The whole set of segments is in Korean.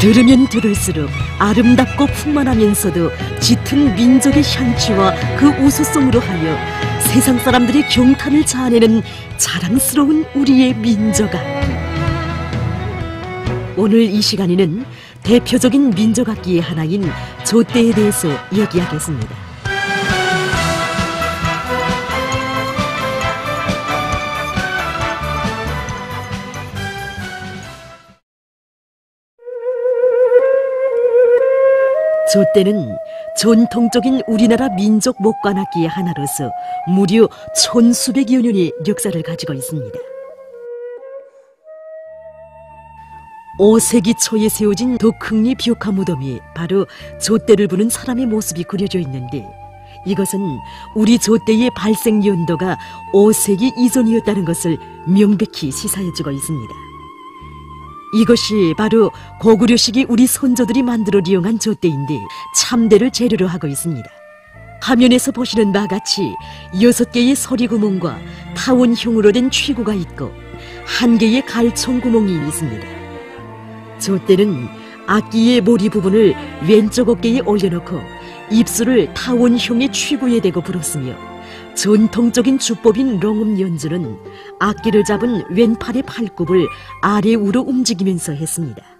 들으면 들을수록 아름답고 풍만하면서도 짙은 민족의 향취와 그 우수성으로 하여 세상 사람들이 경탄을 자아내는 자랑스러운 우리의 민족악기. 오늘 이 시간에는 대표적인 민족악기의 하나인 조대에 대해서 얘기하겠습니다. 조대는 전통적인 우리나라 민족 목관악기의 하나로서 무려 천수백여 년의 역사를 가지고 있습니다. 5세기 초에 세워진 독흥리 벽화 무덤이 바로 조대를 부는 사람의 모습이 그려져 있는데 이것은 우리 조대의 발생 연도가 5세기 이전이었다는 것을 명백히 시사해주고 있습니다. 이것이 바로 고구려 시기 우리 선조들이 만들어 이용한 조대인데 참대를 재료로 하고 있습니다. 화면에서 보시는 바와 같이 여섯 개의 서리 구멍과 타원형으로 된 취구가 있고 한 개의 갈총 구멍이 있습니다. 조대는 악기의 모리 부분을 왼쪽 어깨에 올려놓고 입술을 타원형의 취구에 대고 불었으며 전통적인 주법인 롱음 연주는 악기를 잡은 왼팔의 팔굽을 아래 우로 움직이면서 했습니다.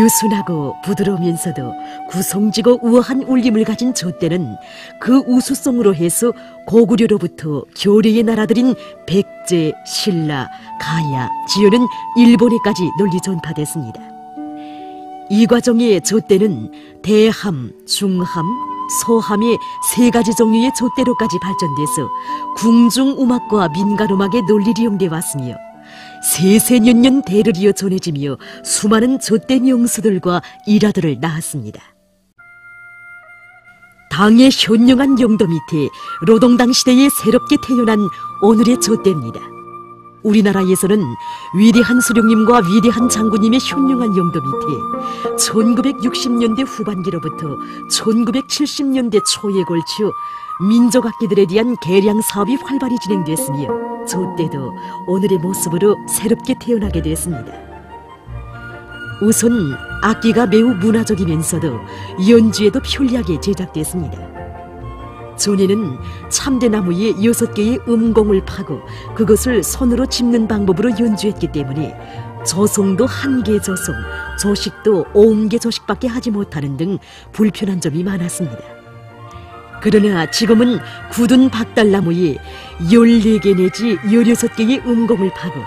유순하고 부드러우면서도 구성지고 우아한 울림을 가진 조대는 그 우수성으로 해서 고구려로부터 교리의 나라들인 백제, 신라, 가야, 지효는 일본에까지 널리 전파됐습니다. 이 과정에 조대는 대함, 중함, 소함의 세 가지 종류의 조대로까지 발전돼서 궁중 음악과 민간 음악에 널리 이용돼 왔으며 세세년년 대를 이어 전해지며 수많은 좆된 영수들과 일화들을 낳았습니다. 당의 현명한 용도 밑에 노동당 시대에 새롭게 태어난 오늘의 좆대입니다. 우리나라에서는 위대한 수령님과 위대한 장군님의 현명한 용도 밑에 1960년대 후반기로부터 1970년대 초에 걸쳐 민족악기들에 대한 개량 사업이 활발히 진행됐으며 저 때도 오늘의 모습으로 새롭게 태어나게 됐습니다. 우선 악기가 매우 문화적이면서도 연주에도 편리하게 제작됐습니다. 전에는 참대나무에 여섯 개의 음공을 파고 그것을 손으로 짚는 방법으로 연주했기 때문에 저송도 한 개 저송, 조식도 오음 개 조식밖에 하지 못하는 등 불편한 점이 많았습니다. 그러나 지금은 굳은 박달나무에 14개 내지 16개의 음공을 파고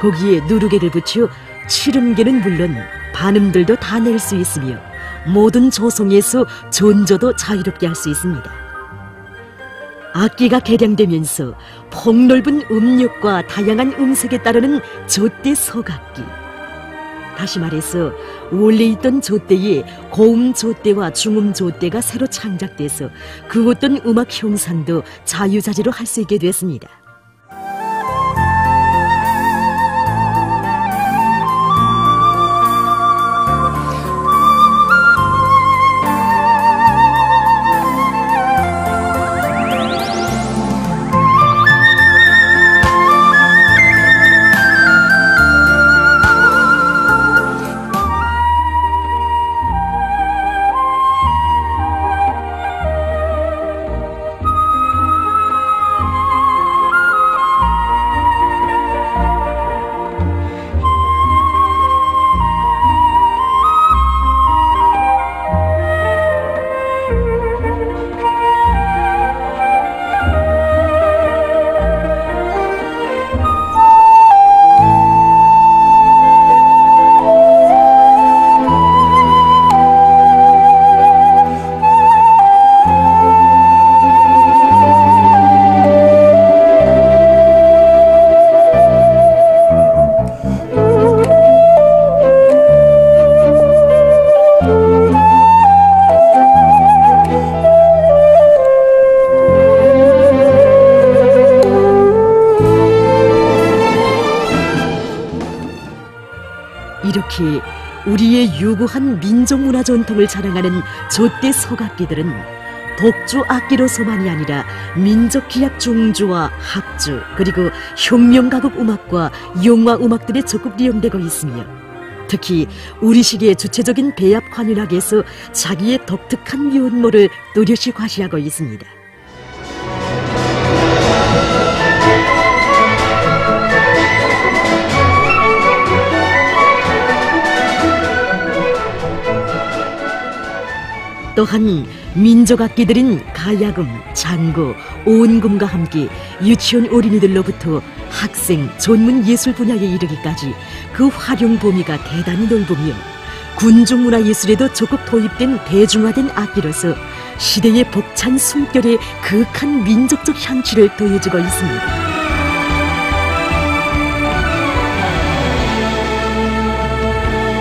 거기에 누르개를 붙여 칠음개는 물론 반음들도 다 낼 수 있으며 모든 조성에서 전조도 자유롭게 할 수 있습니다. 악기가 개량되면서 폭넓은 음력과 다양한 음색에 따르는 조대 서각기 다시 말해서 원래 있던 조대에 고음 조대와 중음 조대가 새로 창작돼서 그 어떤 음악 형상도 자유자재로 할 수 있게 됐습니다. 이렇게 우리의 유구한 민족 문화 전통을 자랑하는 조대 서각기들은 독주 악기로서만이 아니라 민족 기악 중주와 합주 그리고 혁명 가곡 음악과 영화 음악들에 적극利用되고 있으며 특히 우리 시기의 주체적인 배합 관윤학에서 자기의 독특한 면모를 또렷이 과시하고 있습니다. 또한 민족 악기들인 가야금, 장구, 오은금과 함께 유치원 어린이들로부터 학생, 전문 예술 분야에 이르기까지 그 활용 범위가 대단히 넓으며 군중 문화 예술에도 적극 도입된 대중화된 악기로서 시대의 벅찬 숨결에 극한 민족적 향취를 더해주고 있습니다.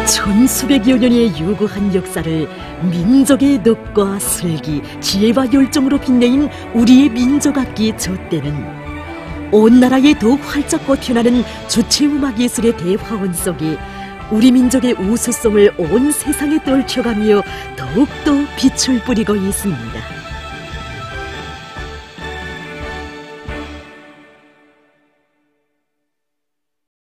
천수백여 년의 유구한 역사를 민족의 덕과 슬기, 지혜와 열정으로 빛내인 우리의 민족악기 젖대는 온 나라에 더욱 활짝 뻗혀나는 주체음악 예술의 대화원 속에 우리 민족의 우수성을 온 세상에 떨쳐가며 더욱더 빛을 뿌리고 있습니다.